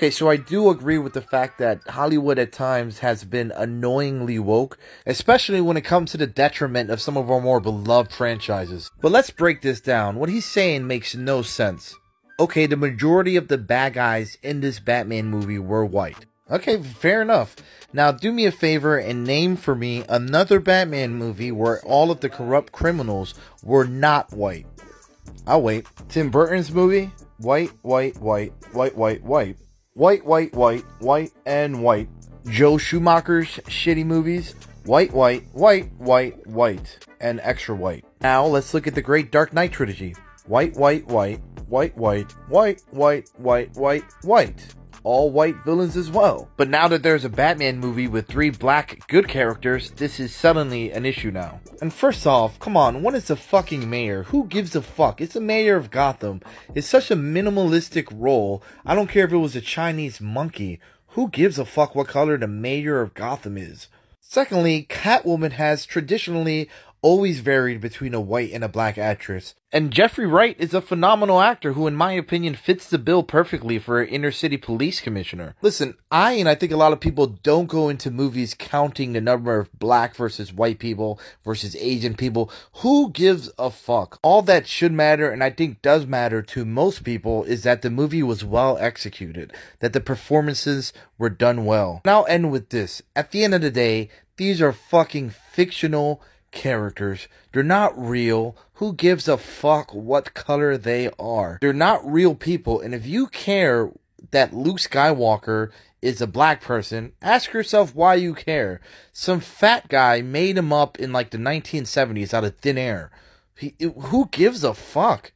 Okay, so I do agree with the fact that Hollywood at times has been annoyingly woke, especially when it comes to the detriment of some of our more beloved franchises. But let's break this down. What he's saying makes no sense. Okay, the majority of the bad guys in this Batman movie were white. Okay, fair enough. Now do me a favor and name for me another Batman movie where all of the corrupt criminals were not white. I'll wait. Tim Burton's movie? White, white, white, white, white, white. White, white, white, white, and white. Joel Schumacher's shitty movies? White, white, white, white, white, and extra white. Now let's look at the great Dark Knight trilogy. White, white, white, white, white, white, white, white, white, white all white villains as well. But now that there's a Batman movie with three black good characters, this is suddenly an issue now. And first off, come on, what is the fucking mayor? Who gives a fuck? It's the mayor of Gotham. It's such a minimalistic role. I don't care if it was a Chinese monkey. Who gives a fuck what color the mayor of Gotham is? Secondly, Catwoman has traditionally always varied between a white and a black actress. And Jeffrey Wright is a phenomenal actor who, in my opinion, fits the bill perfectly for an inner city police commissioner. Listen, I and I think a lot of people don't go into movies counting the number of black versus white people versus Asian people. Who gives a fuck? All that should matter, and I think does matter to most people, is that the movie was well executed, that the performances were done well. And I'll end with this. At the end of the day, these are fucking fictional characters. They're not real. Who gives a fuck what color they are? They're not real people. And if you care that Luke Skywalker is a black person, ask yourself why you care. Some fat guy made him up in like the 1970s out of thin air. He, who gives a fuck?